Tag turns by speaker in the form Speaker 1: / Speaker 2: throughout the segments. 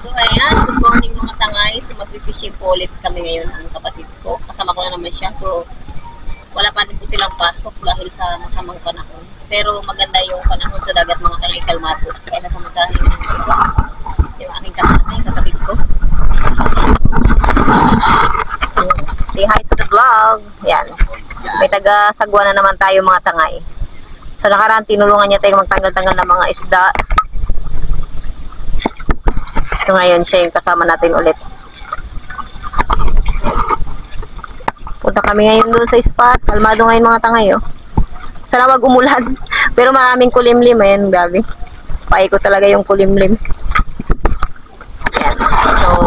Speaker 1: So, ayan. Good morning mga tangay. So, mag-fishing po ulit kami ngayon ang kapatid ko. Kasama ko na naman siya. So, wala pa rin po silang pasok dahil sa masamang panahon. Pero maganda yung panahon sa dagat mga tangay kalmato. Kaya nasamatahin yung, yung aking kasama, yung kapatid ko. Say hi to the vlog. Yan. May taga-sagwa na naman tayo mga tangay. Sa nakaraan, tinulungan niya tayong magtanggal-tanggal ng mga isda. So ngayon, siya yung kasama natin ulit. Punta kami ngayon doon sa spot. Kalmado ngayon mga tangay, oh. Sana wag umulan. Pero maraming kulimlim, ayan, gabi. Paiko talaga yung kulimlim. Ayan. So,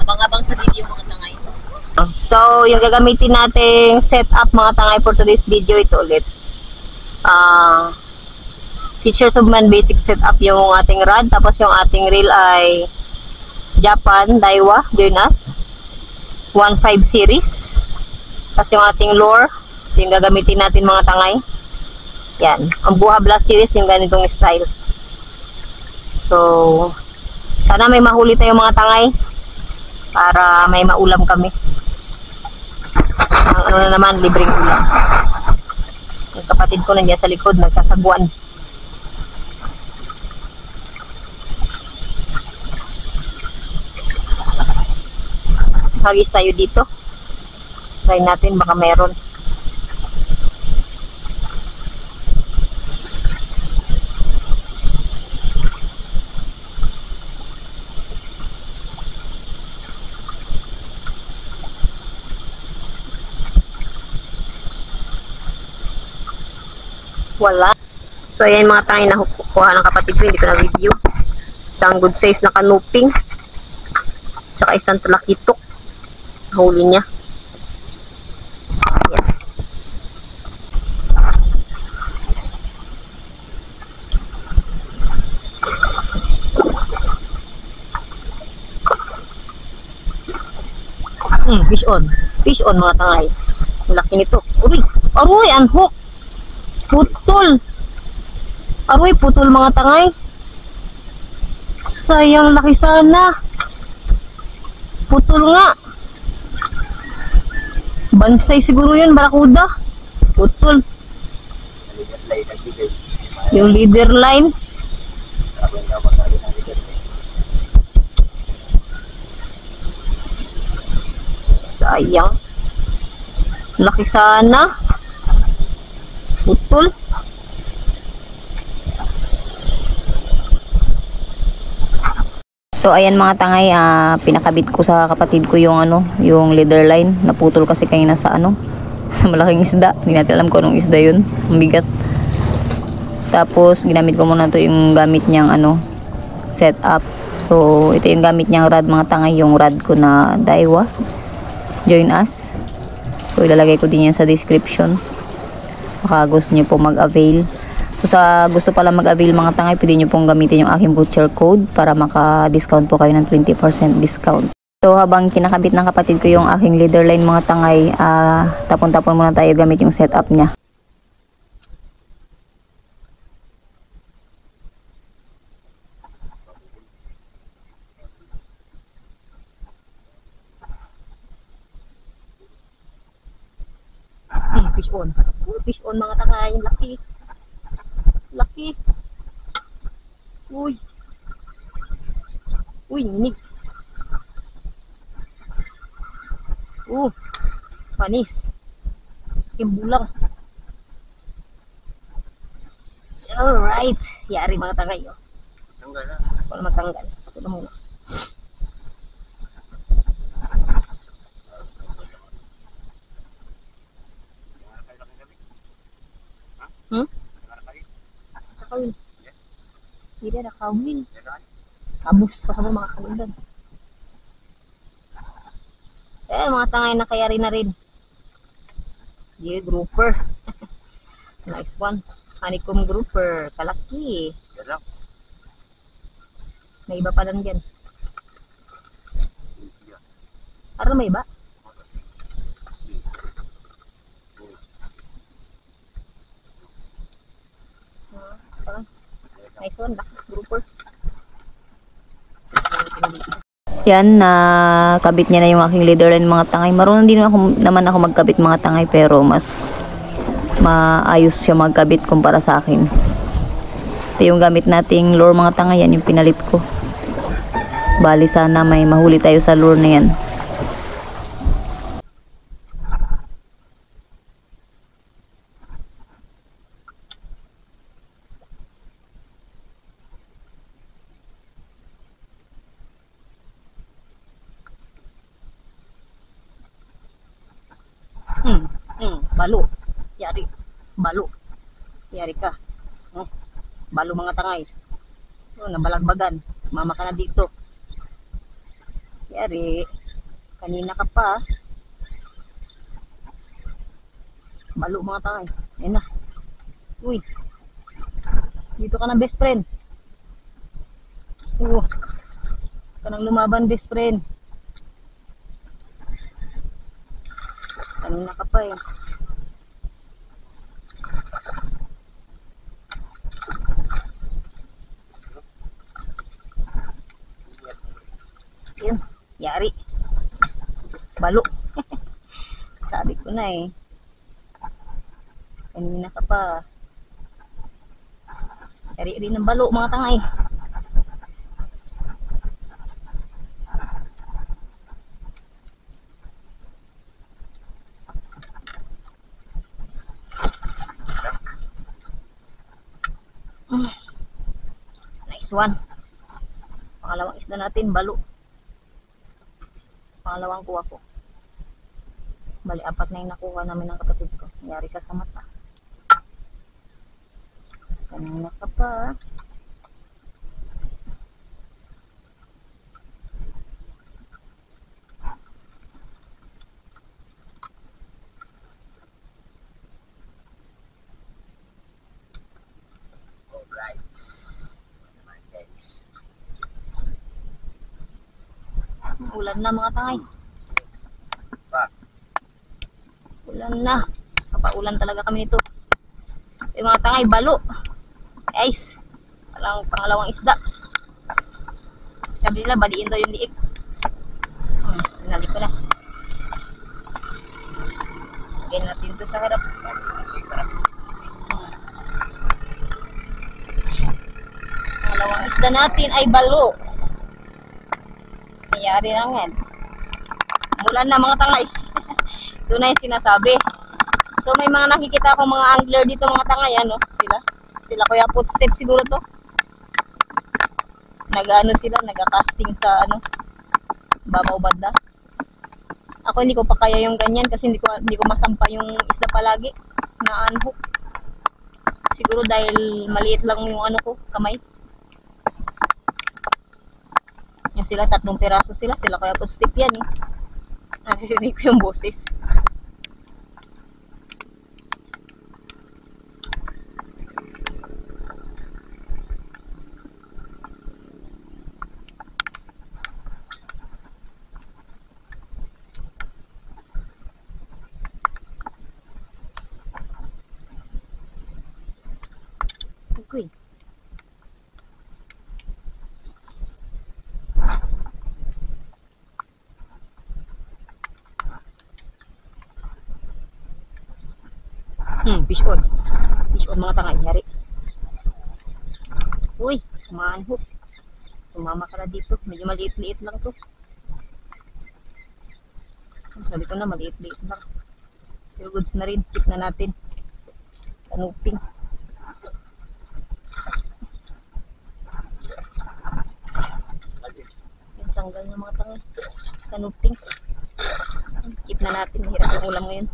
Speaker 1: abang-abang sa video mga tangay. So, yung gagamitin nating setup mga tangay for today's video, ito ulit. Ah... features of man basic setup yung ating rod tapos yung ating reel ay Japan Daiwa join us 1.5 series tapos yung ating lure ito yung gagamitin natin mga tangay. Yan. Ang Buha Blast series yung ganitong style. So sana may mahuli tayo mga tangay para may maulam kami. Ang ano na naman libreng ulam. Yung kapatid ko nandiyan sa likod nagsasagwan hagis tayo dito. Try natin, baka meron. Wala. So, ayan mga tayo na kukuha ng kapatid ko. Hindi ko na video. Isang good size na kanuping. Tsaka isang talakitok huli niya. Ayan. Hmm, fish on. Fish on mga tangay. Ang laki nito. Uy! Aroy! Unhook! Putol! Aroy! Putol mga tangay. Sayang laki sana. Putol nga. Bansay siguro yun, barakuda. Putol. Yung leader line. Sayang. Laki sana. Putol.
Speaker 2: So ayan mga tangay, ah, pinakabit ko sa kapatid ko yung ano, yung leader line. Naputol kasi kanina sa ano, sa malaking isda. Hindi natin alam kung anong isda yun. Ang bigat. Tapos ginamit ko muna to yung gamit niyang ano, setup. So ito yung gamit niyang rad mga tangay, yung rad ko na Daiwa. Join us. So ilalagay ko din yan sa description. Baka gusto niyo po mag-avail. So sa gusto pala mag-avail mga tangay, pwede nyo pong gamitin yung aking voucher code para maka-discount po kayo ng 20% discount. So habang kinakabit ng kapatid ko yung aking leader line mga tangay, ah, tapon-tapon muna tayo gamit yung setup niya.
Speaker 1: Fish on. Fish on mga tangay. Laki. Laki. Uy. Uy, ninig. Oh, panis. Kimbulang. Alright. Yari mga tangay. Oh.
Speaker 3: Tanggal na.
Speaker 1: Wala matanggal. Ito na muna. Hmm? Nakawin. Hindi na nakawin. Kabus pa kami mga kaludan. Eh, mga tangay na kaya rin na rin. Yeah, grouper. nice one. Honeycomb grouper. Kalaki. May iba pa lang dyan. Ano may iba? Ah, parang Nice one, laki. Grouper.
Speaker 2: Yan, na kabit niya na yung aking leader line mga tangay. Marunong din ako, naman ako magkabit mga tangay pero mas maayos siya magkabit kumpara sa akin. Ito yung gamit nating lure mga tangay, yan yung pinalit ko. Bali sana may mahuli tayo sa lure na yan.
Speaker 1: Hmm, hmm, balo. Yari. Balo. Yari ka. Oh, balo mga tangay. Oh, nabalagbagan. Mama ka na dito. Yari. Kanina ka pa. Balo mga tangay. Yan na. Uy. Dito ka na best friend. Oh. Kanang lumaban best friend. Kanina ka pa eh. Yun, yari. Balo. Sabi ko na eh. Kanina ka pa. Yari rin ng balo mga tangay. Nice one. Pangalawang isda natin, balo. Pangalawang kuha ko. Bali, apat na yung nakuha namin ng kapatid ko. Nangyari siya sa mata. Kanina ka pa. ah. Ulan na mga tangay. Ulan na. Kapaulan talaga kami nito. Yung mga tangay, balo. Guys, walang pangalawang isda. Sabi nila, baliin daw yung liik. Hmm, tinali ko na. Lagyan natin ito sa harap. Hmm. Pangalawang isda natin ay balo. Nangyari na nga. Mulan na mga tangay. Doon na yung sinasabi. So may mga nakikita akong mga angler dito mga tangay ano, sila. Sila kuya footstep siguro to. Nag-ano sila, nag-casting sa ano, babaw banda. Ako hindi ko pa kaya yung ganyan kasi hindi ko hindi ko masampa yung isda palagi na unhook. Siguro dahil maliit lang yung ano ko, kamay. Yung sila, tatlong piraso sila. Sila kaya footstep yan eh. Naririnig ko yung boses. Okay. Hmm, fish on. Fish on mga tangay. Uy, kumaan hook. Sumama ka na dito. Medyo maliit-liit lang to. Sabi ko na, maliit-liit lang. Pero goods na rin. Keep na natin. Kanuping. Yung sanggal ng mga tangay. Kanuping. Keep na natin. Mahirap yung ulam ngayon.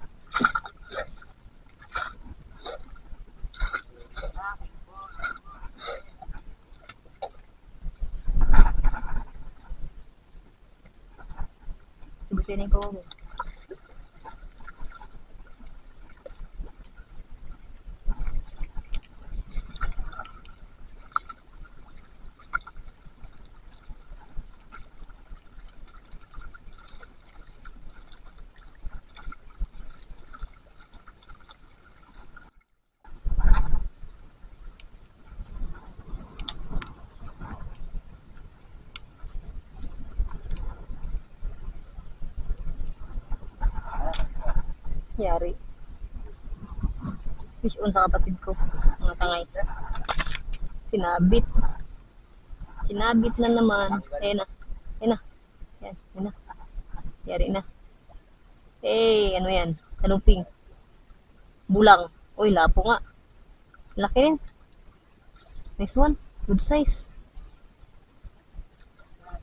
Speaker 1: Sibusin ko. Yari. Fish sa kapatid ko. Mga tangay. Sinabit. Sinabit na naman. Ayan na. Ayan na. Ayan. Ayan na. Yari na. Eh, ano yan? Kanumping. Bulang. Uy, lapo nga. Laki rin. Nice one. Good size.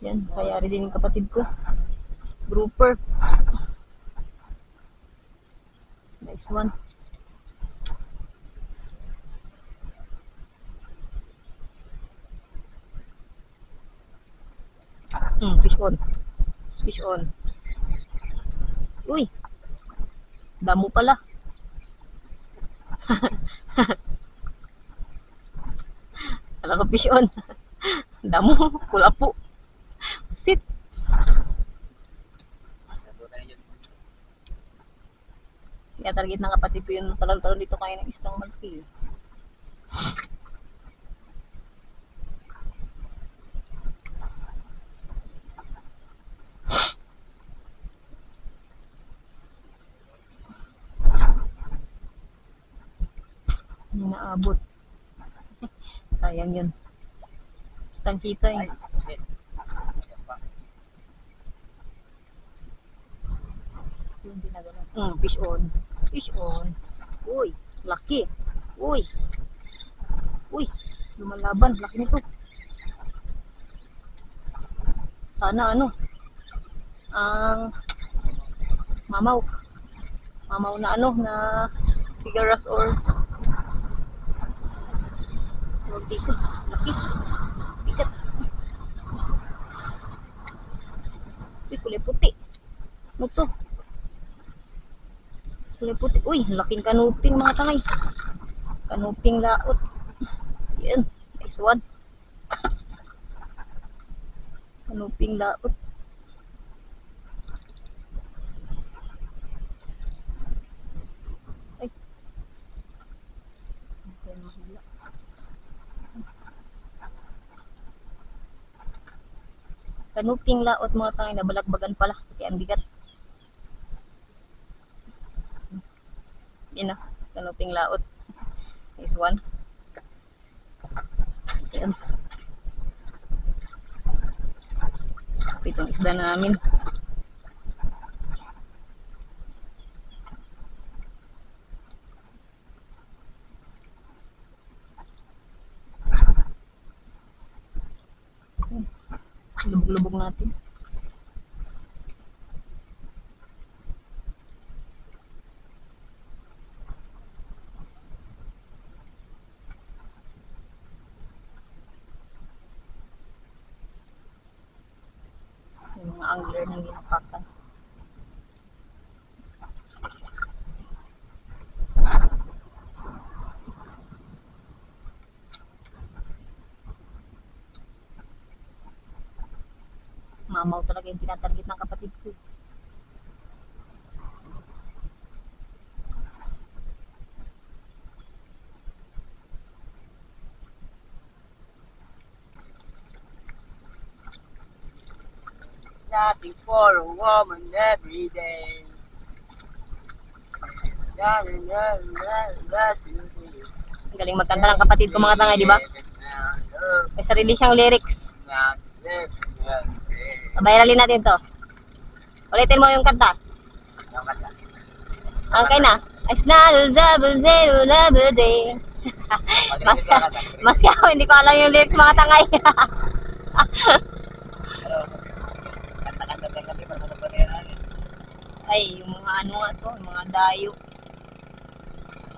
Speaker 1: Yan. Kayari din yung kapatid ko. Grouper. Nice one. Hmm, fish on. Fish on. Uy. Damo pala. Kala ko fish on. Damo. Kula po. Sit. Kaya target ng kapatid ko yun. Talon-talon dito kaya ng isang malaki. Hindi naabot. Sayang yun. Kitang kita eh. Yung ginagawa. Mm, fish on. Fish on. Uy, laki. Uy. Uy, lumalaban. Laki nito. Sana ano, ang mamaw. Mamaw na ano, na cigaras or Huwag dito. Laki. Bigat. Uy, kulay puti. Ano to? Kulay puti. Uy, laking kanuping mga tangay. Kanuping laot. Yan. Nice one. Kanuping laot. Ay. Okay, mahila. Kanuping laot mga tangay na balagbagan pala. Kaya ang bigat. Yan na. Kanuping laot. Nice one. Yan. Pitong isda namin. Lubog-lubog natin. Yung mga angler na ginapakan. Mamaw talaga yung tinatarget ng kapatid ko.
Speaker 3: nothing for a woman every day.
Speaker 1: Ang galing magkanta ng kapatid ko mga tangay, di ba? May sarili siyang lyrics. Pabayaralin natin to. Ulitin mo yung kanta. Okay na. I snarl double zero double day. mas, mas ako, hindi ko alam yung lyrics mga tangay. Ay, yung mga ano nga to, yung mga dayo.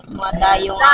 Speaker 1: Yung mga dayo nga.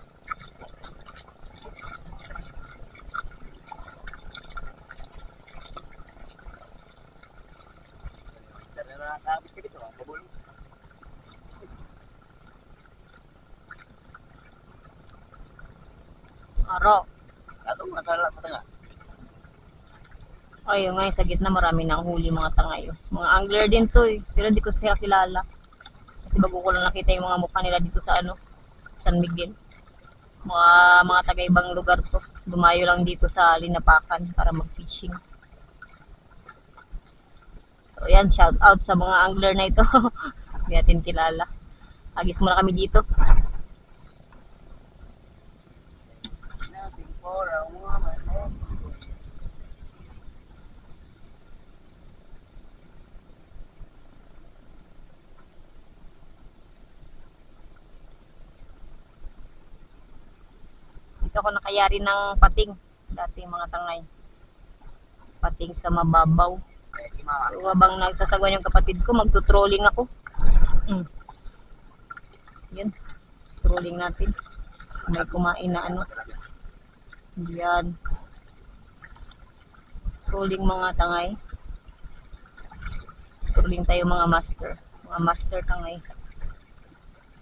Speaker 1: Aro.
Speaker 3: Ato mo sa tanga.
Speaker 1: Ayun nga, sa gitna marami nang huli mga tangay. oh. Mga angler din to eh. Pero di ko sila kilala. Kasi bago ko lang nakita yung mga mukha nila dito sa ano, San Miguel. Mga mga taga ibang lugar to. Dumayo lang dito sa Linapakan para mag-fishing. So yan, shout out sa mga angler na ito. Hindi natin kilala. Agis muna kami dito. Dito ako nakayari ng pating. Dating mga tangay. Pating sa mababaw. Habang nagsasagwan yung kapatid ko, magtutrolling ako. Mm. Yun. Trolling natin. May kumain na ano. Yan. Trolling mga tangay. Trolling tayo mga master. Mga master tangay.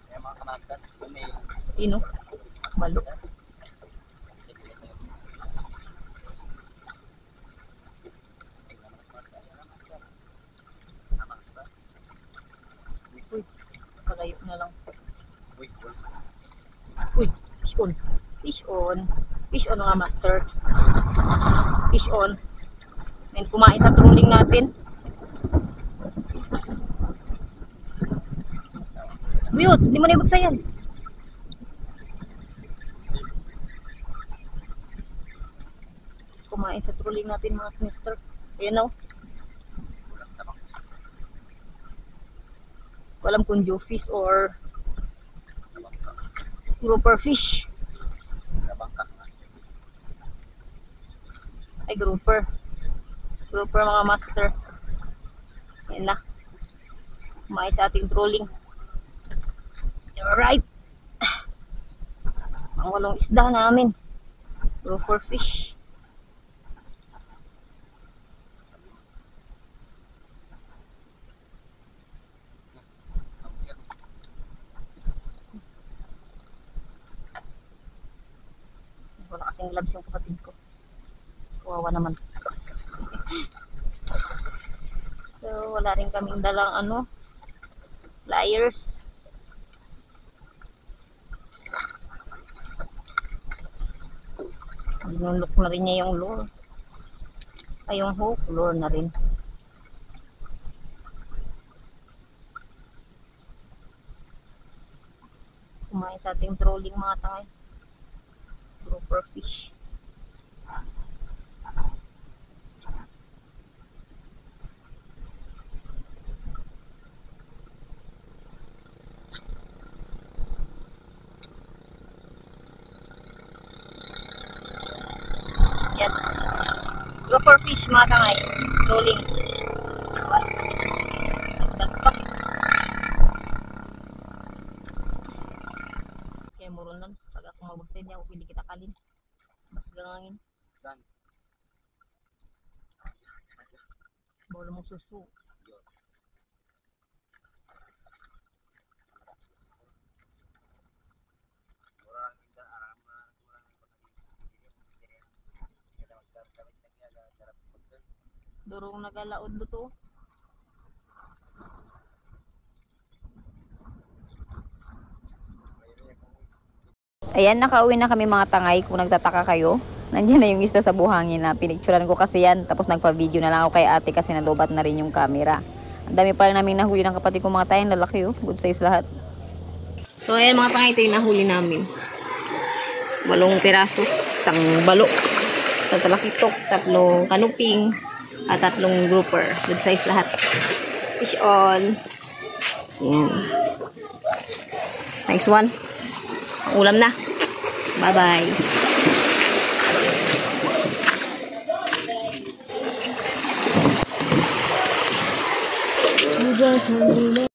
Speaker 3: Eh, mga kamaster. May
Speaker 1: Ino. Balo. Uy. Palayo na lang.
Speaker 3: Uy,
Speaker 1: fish on. Fish on. Fish on mga master. Fish on. May kumain sa trolling natin. Mute, hindi mo na ibagsa yan. Kumain sa trolling natin mga mister. Ayan o. Walam kung fish or grouper fish. Ay, grouper. Grouper mga master. Yan na. Kumain sa ating trolling. Alright. Ang walong isda namin. Grouper fish. Wala kasing gloves yung kapatid ko. Kawawa naman. so, wala rin kaming dalang ano, pliers. Binulok na rin niya yung lure. Ay, yung hook, lure na rin. Kumain sa ating trolling mga tangay. Grouper fish. Yan. Grouper fish mga tangay. Trolling. Dagdag agak kumabog sa inyo kung kita kalin masih gangangin
Speaker 3: dan
Speaker 1: bolo mong susu dorong nagalaod mo to.
Speaker 2: Ayan, nakauwi na kami mga tangay. Kung nagtataka kayo, nandiyan na yung isda sa buhangin na pinicturan ko kasi yan. Tapos nagpa-video na lang ako kay ate kasi nalubat na rin yung camera. Ang dami pa rin namin nahuli ng kapatid ko mga tayong lalaki oh. Good size lahat.
Speaker 1: So, ayan mga tangay, ito yung nahuli namin. Walong piraso. Isang balo. Sa talakitok, tatlong kanuping, at tatlong grouper. Good size lahat. Fish on. Ayan. Next one. Ulam na. Bye-bye.